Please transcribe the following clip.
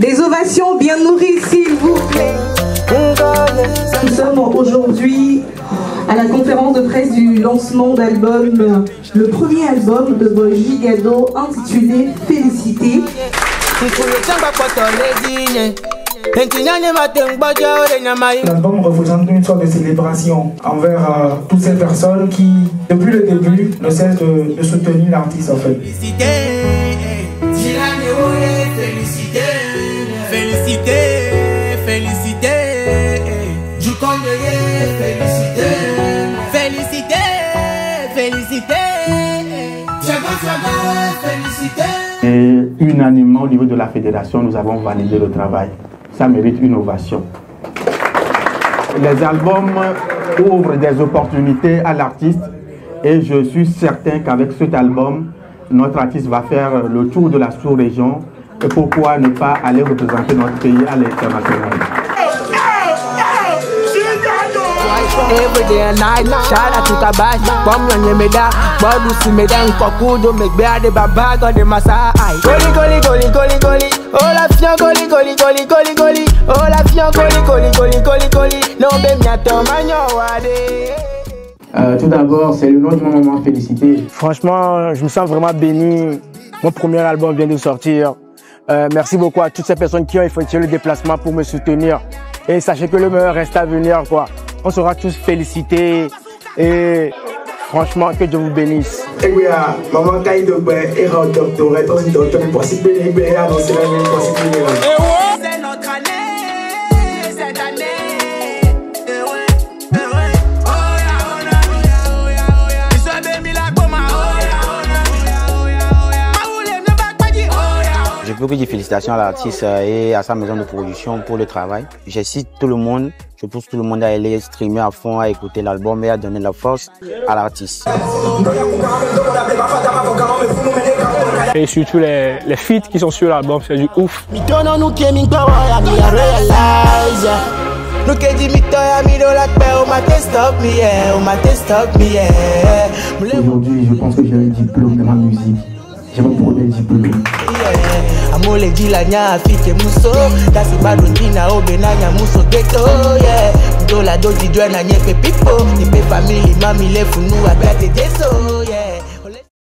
Des ovations bien nourries, s'il vous plaît. Nous sommes aujourd'hui à la conférence de presse du lancement d'album, le premier album de Boy Gigado intitulé Félicité. L'album représente une sorte de célébration envers euh, toutes ces personnes qui, depuis le début, ne cessent de, de soutenir l'artiste en fait. Félicité, félicité, félicité, félicité, du félicité, félicité, félicité, félicité. Et unanimement au niveau de la fédération, nous avons validé le travail. Ça mérite une ovation. Les albums ouvrent des opportunités à l'artiste et je suis certain qu'avec cet album, notre artiste va faire le tour de la sous-région et pourquoi ne pas aller représenter notre pays à l'international? Every day and night, shout out to Tabash, Bum Yanye Meda, Bodu Simeda, Nkokudo, Megbea de Baba, God de Massa, Goli, Goli, Goli, Goli, Goli, Oh la fian, Goli, Goli, Goli, Goli, Goli, Oh la fian, Goli, Goli, Goli, Goli, Goli, Non, ben, Miato, Magno, Wade. Euh, tout d'abord, c'est le nom de mon moment félicité. Franchement, je me sens vraiment béni. Mon premier album vient de sortir. Euh, merci beaucoup à toutes ces personnes qui ont effectué le déplacement pour me soutenir. Et sachez que le meilleur reste à venir. Quoi. On sera tous félicités. Et franchement, que Dieu vous bénisse. Et oui, maman Je peux que dire félicitations à l'artiste et à sa maison de production pour le travail. J'incite tout le monde, je pousse tout le monde à aller streamer à fond, à écouter l'album et à donner la force à l'artiste. Et surtout les, les feats qui sont sur l'album, c'est du ouf. Aujourd'hui, je pense que j'ai un diplôme de ma musique. J'ai mon premier diplôme. bango legilanya afike muso. Kasi badondi na obenanya muso geto ye ndolado didwe na nyepe pipo. Nipe famili mamilefunuwa biate jeso